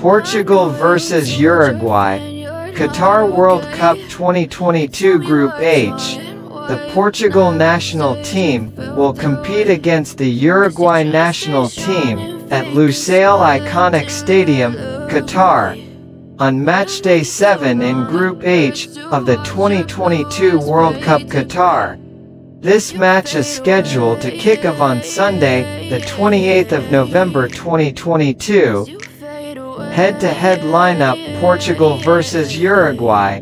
Portugal vs Uruguay, Qatar World Cup 2022 Group H. The Portugal national team will compete against the Uruguay national team at Lusail Iconic Stadium, Qatar, on matchday 7 in Group H of the 2022 World Cup Qatar. This match is scheduled to kick off on Sunday, the 28th of November 2022, Head-to-head lineup Portugal vs Uruguay.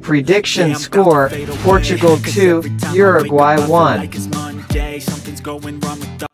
Prediction score Portugal 2, Uruguay 1 all of a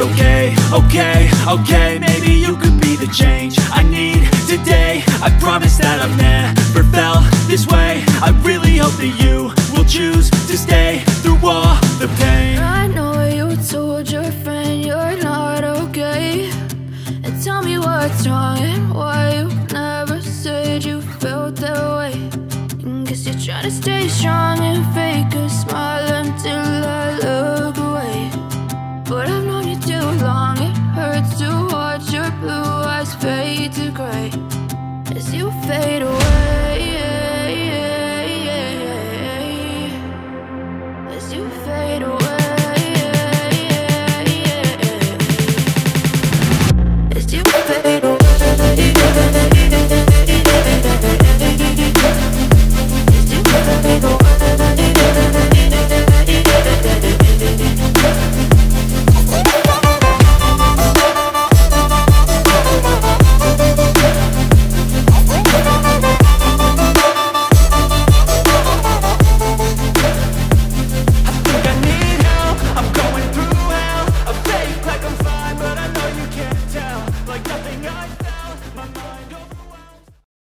okay okay, okay Maybe you could be the change I need today. I promise that I've never felt this way. I really hope that you will choose to stay through all the pain. I know you told your friend you're not okay. And tell me what's wrong and why you never said you felt that way. Guess you're trying to stay strong and fake a smile until I look fade to gray. As you fade away